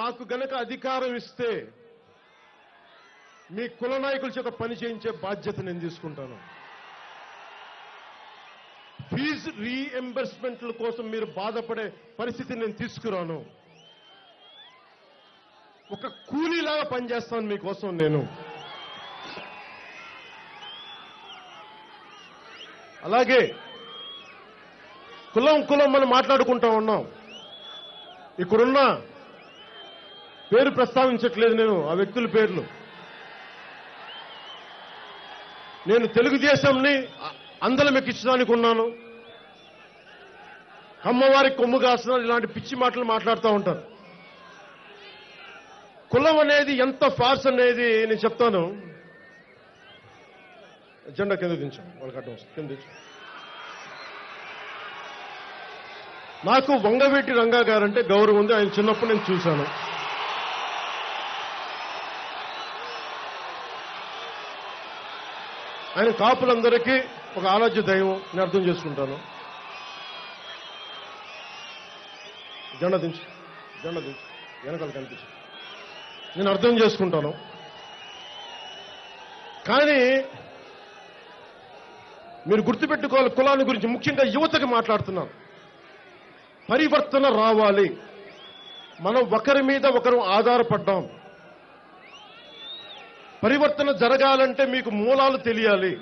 నాకు గనక అధికారం ఇస్తే మీ కుల నాయకుల చేత పని చేయించే బాధ్యత నేను తీసుకుంటాను. ఫీజు రీఎంబర్స్మెంట్ల కోసం మీరు బాధపడే పరిస్థితి నేను తీసుకురాను. ఒక కూలీలాగా పనిచేస్తాను మీకోసం నేను. అలాగే కులం కులం మనం మాట్లాడుకుంటా ఉన్నాం. ఇక్కడున్న పేరు ప్రస్తావించట్లేదు నేను ఆ వ్యక్తుల పేర్లు. నేను తెలుగుదేశంని అందలం ఎక్కించడానికి ఉన్నాను. అమ్మవారి కొమ్ము కాస్తున్నారు ఇలాంటి పిచ్చి మాటలు మాట్లాడుతూ ఉంటారు. కులం అనేది ఎంత ఫార్స్ అనేది నేను చెప్తాను. జెండా కింద దించాం వాళ్ళకి అడ్డం వస్తుంది కింద నాకు వంగవీటి రంగా గారంటే గౌరవం ఉంది ఆయన చిన్నప్పుడు నేను చూశాను. ఆయన కాపులందరికీ ఒక ఆలోచ్య దైవం నేను అర్థం చేసుకుంటాను. జెండ దించు జెండ దించు. వెనకాల కనిపించు. నేను అర్థం చేసుకుంటాను. కానీ మీరు గుర్తుపెట్టుకోవాలి కులాన్ని గురించి ముఖ్యంగా యువతకి మాట్లాడుతున్నాను. పరివర్తన రావాలి. మనం ఒకరి మీద ఒకరు ఆధారపడ్డాం. పరివర్తన జరగాలంటే మీకు మూలాలు తెలియాలి.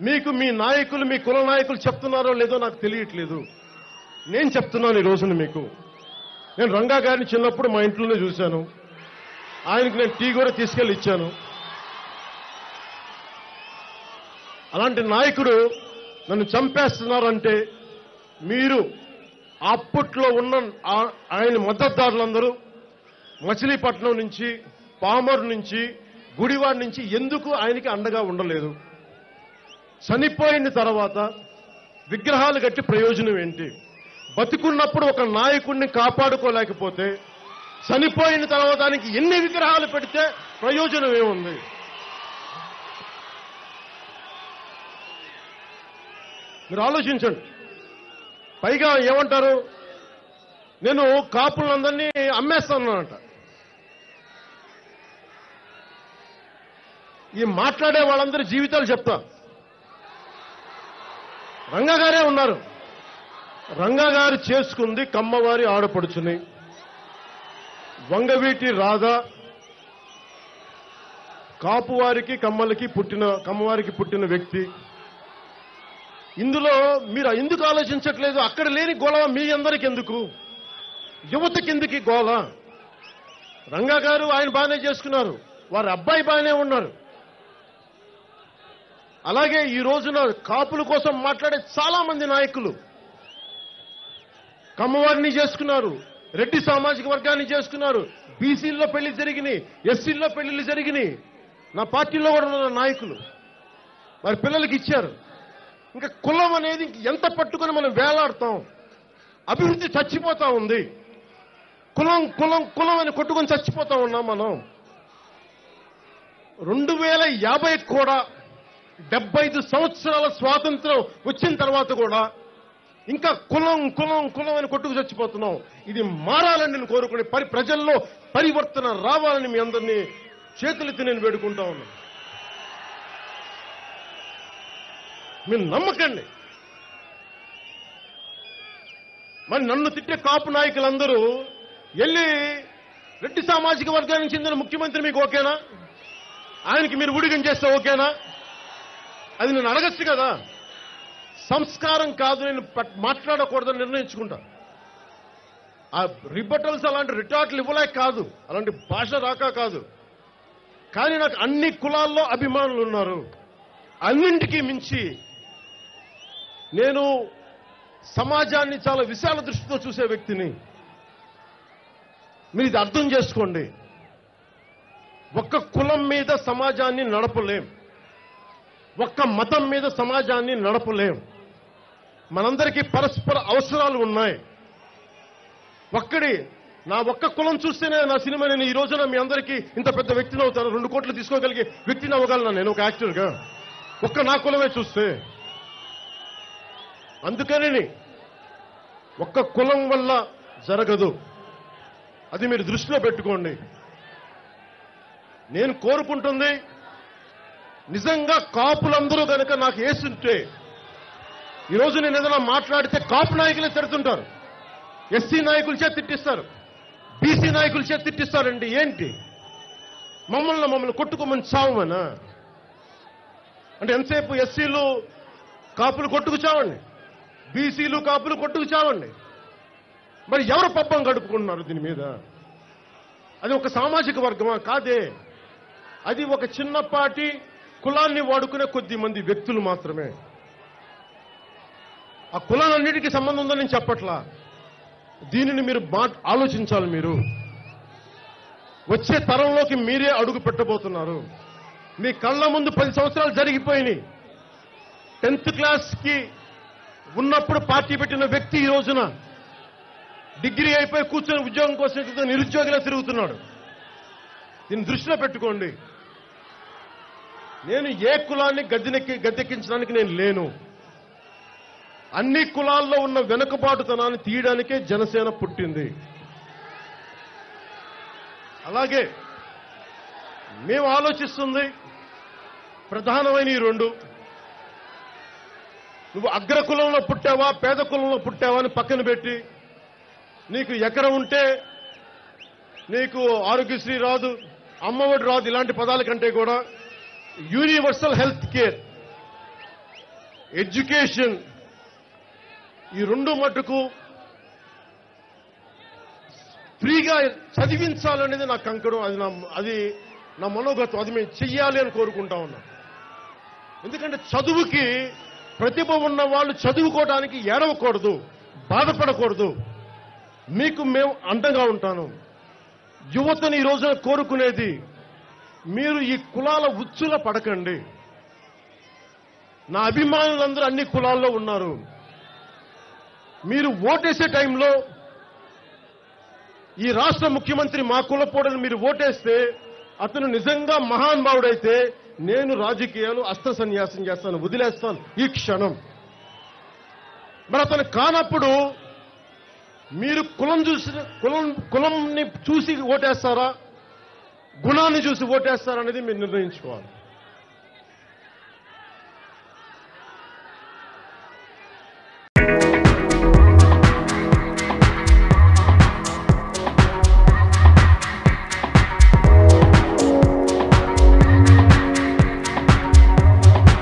మీకు మీ నాయకులు మీ కుల నాయకులు చెప్తున్నారో లేదో నాకు తెలియట్లేదు. నేను చెప్తున్నాను ఈ రోజున మీకు. నేను రంగా గారిని చిన్నప్పుడు మా ఇంట్లోనే చూశాను. ఆయనకి నేను టీ కూడా తీసుకెళ్ళి ఇచ్చాను. అలాంటి నాయకుడు నన్ను చంపేస్తున్నారంటే మీరు అప్పట్లో ఉన్న ఆ- ఆయన మద్దతుదారులందరూ మచిలీపట్నం నుంచి పామర్ నుంచి గుడివాడ నుంచి ఎందుకు ఆయనకి అండగా ఉండలేదు? చనిపోయిన తర్వాత విగ్రహాలు కట్టి ప్రయోజనం ఏంటి? బతికున్నప్పుడు ఒక నాయకుడిని కాపాడుకోలేకపోతే చనిపోయిన తర్వాత దానికి ఎన్ని విగ్రహాలు పెడితే ప్రయోజనం ఏముంది? మీరు ఆలోచించండి. పైగా ఏమంటారు? నేను కాపులందరినీ అమ్మేస్తానంట ఈ మాట్లాడే వాళ్ళందరి జీవితాలు చెప్తా. రంగగారే ఉన్నారు. రంగగారు చేసుకుంది కమ్మవారి ఆడపడుచుని. వంగవీటి రాధ కాపువారికి కమ్మలకి పుట్టిన కమ్మవారికి పుట్టిన వ్యక్తి. ఇందులో మీరు ఎందుకు ఆలోచించట్లేదు? అక్కడ లేని గోళ మీ అందరికి ఎందుకు? యువత ఎందుకు ఈ గోల రంగా గారు ఆయన బాగానే చేసుకున్నారు. వారి అబ్బాయి బాగానే ఉన్నారు. అలాగే ఈ రోజున కాపుల కోసం మాట్లాడే చాలా మంది నాయకులు కమ్మవారిని చేసుకున్నారు రెడ్డి సామాజిక వర్గాన్ని చేసుకున్నారు బీసీల్లో పెళ్ళి జరిగినాయి ఎస్సీల్లో పెళ్ళిళ్ళు జరిగినాయి. నా పార్టీలో కూడా ఉన్న నాయకులు వారి పిల్లలకి ఇచ్చారు. ఇంకా కులం అనేది ఎంత పట్టుకొని మనం వేలాడతాం అభివృద్ధి చచ్చిపోతా ఉంది. కులం కులం కులం అని కొట్టుకొని చచ్చిపోతా ఉన్నాం మనం. రెండు వేల యాభై కూడా డెబ్బై ఐదు సంవత్సరాల స్వాతంత్రం వచ్చిన తర్వాత కూడా ఇంకా కులం కులం కులం అని కొట్టుకు చచ్చిపోతున్నాం. ఇది మారాలని నేను కోరుకునే పరి ప్రజల్లో పరివర్తన రావాలని మీ అందరినీ చేతులెత్తి నేను వేడుకుంటా ఉన్నాను. మీరు నమ్మకండి. మరి నన్ను తిట్టే కాపు నాయకులందరూ వెళ్ళి రెడ్డి సామాజిక వర్గానికి చెందిన ముఖ్యమంత్రి మీకు ఓకేనా? ఆయనకి మీరు ఉడిగం చేస్తే ఓకేనా? అది నేను అడగచ్చు కదా? సంస్కారం కాదు నేను పట్- మాట్లాడకూడదని నిర్ణయించుకుంటా. ఆ రిబటల్స్ అలాంటి రిటార్ట్లు ఇవ్వలేక కాదు. అలాంటి భాష రాక కాదు. కానీ నాకు అన్ని కులాల్లో అభిమానులు ఉన్నారు. అన్నింటికీ మించి నేను సమాజాన్ని చాలా విశాల దృష్టితో చూసే వ్యక్తిని. మీరు ఇది అర్థం చేసుకోండి. ఒక్క కులం మీద సమాజాన్ని నడపలేం. ఒక్క మతం మీద సమాజాన్ని నడపలేం. మనందరికీ పరస్పర అవసరాలు ఉన్నాయి. ఒక్కడి నా ఒక్క కులం చూస్తేనే నా సినిమా నేను ఈ రోజున మీ అందరికీ ఇంత పెద్ద వ్యక్తిని అవుతాను. రెండు కోట్లు తీసుకోగలిగే వ్యక్తిని అవ్వగలను నేను ఒక యాక్టర్గా. ఒక్క నా కులమే చూస్తే. అందుకని ఒక్క కులం వల్ల జరగదు. అది మీరు దృష్టిలో పెట్టుకోండి. నేను కోరుకుంటుంది నిజంగా కాపులందరూ కనుక నాకు వేస్తుంటే ఈరోజు నేను ఏదైనా మాట్లాడితే కాపు నాయకులే తిడుతుంటారు. ఎస్సీ నాయకుల చేత తిట్టిస్తారు. బీసీ నాయకుల చేత తిట్టిస్తారండి. ఏంటి? మమ్మల్ని మమ్మల్ని కొట్టుకోమని చావమనా? అంటే ఎంతసేపు ఎస్సీలు కాపులు కొట్టుకు చావండి? బీసీలు కాపులు కొట్టుకు చావండి? మరి ఎవరు పబ్బం గడుపుకుంటున్నారు దీని మీద? అది ఒక సామాజిక వర్గమా? కాదే. అది ఒక చిన్నపాటి కులాన్ని వాడుకునే కొద్ది మంది వ్యక్తులు మాత్రమే. ఆ కులాలన్నిటికీ సంబంధం ఉందని నేను చెప్పట్లా. దీనిని మీరు మా ఆలోచించాలి మీరు. వచ్చే తరంలోకి మీరే అడుగు పెట్టబోతున్నారు. మీ కళ్ళ ముందు పది సంవత్సరాలు జరిగిపోయినాయి. టెన్త్ క్లాస్కి ఉన్నప్పుడు పార్టీ పెట్టిన వ్యక్తి ఈ రోజున డిగ్రీ అయిపోయి కూర్చొని ఉద్యోగం కోసం నిరుద్యోగిలా తిరుగుతున్నాడు. దీన్ని దృష్టిలో పెట్టుకోండి. నేను ఏ కులాన్ని గద్దెనెక్కి గద్దెక్కించడానికి నేను లేను. అన్ని కులాల్లో ఉన్న వెనుకబాటుతనాన్ని తీయడానికే జనసేన పుట్టింది. అలాగే మేము ఆలోచిస్తుంది ప్రధానమైన ఈ రెండు. నువ్వు అగ్ర కులంలో పుట్టావా పేద కులంలో పుట్టావా అని పక్కన పెట్టి నీకు ఎకరం ఉంటే నీకు ఆరోగ్యశ్రీ రాదు అమ్మఒడి రాదు ఇలాంటి పదాల కంటే కూడా యూనివర్సల్ హెల్త్ కేర్ ఎడ్యుకేషన్ ఈ రెండు మటుకు ఫ్రీగా చదివించాలనేది నాకు కంకడం అది నా అది నా మనోగతం అది మేము చెయ్యాలి అని కోరుకుంటా ఉన్నా. ఎందుకంటే చదువుకి ప్రతిభ ఉన్న వాళ్ళు చదువుకోవడానికి ఏడవకూడదు బాధపడకూడదు. మీకు మేము అండగా ఉంటాను. యువతని ఈ రోజున కోరుకునేది మీరు ఈ కులాల ఉచ్చుల పడకండి. నా అభిమానులందరూ అన్ని కులాల్లో ఉన్నారు. మీరు ఓటేసే టైంలో ఈ రాష్ట్ర ముఖ్యమంత్రి మా కులపోడని మీరు ఓటేస్తే అతను నిజంగా మహానుభావుడైతే నేను రాజకీయాలు అస్త్ర సన్యాసం చేస్తాను వదిలేస్తాను ఈ క్షణం. మరి అతను కానప్పుడు మీరు కులం చూసి కులం కులంని చూసి ఓటేస్తారా? గుణాన్ని చూసి ఓటేస్తారనేది మీరు నిర్ణయించుకోవాలి.